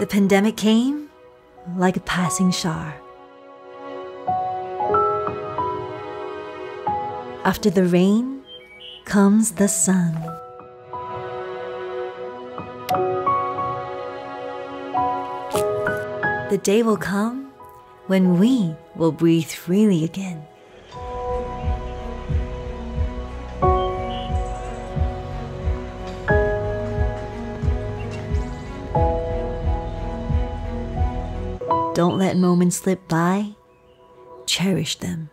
The pandemic came like a passing shower. After the rain comes the sun. The day will come when we will breathe freely again. Don't let moments slip by. Cherish them.